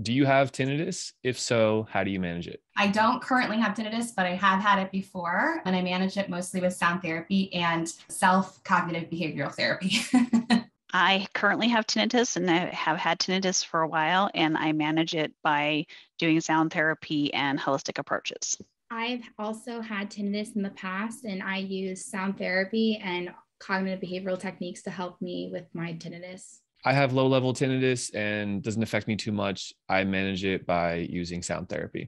Do you have tinnitus? If so, how do you manage it? I don't currently have tinnitus, but I have had it before, and I manage it mostly with sound therapy and self cognitive behavioral therapy. I currently have tinnitus and I have had tinnitus for a while, and I manage it by doing sound therapy and holistic approaches. I've also had tinnitus in the past, and I use sound therapy and cognitive behavioral techniques to help me with my tinnitus. I have low level tinnitus and doesn't affect me too much. I manage it by using sound therapy.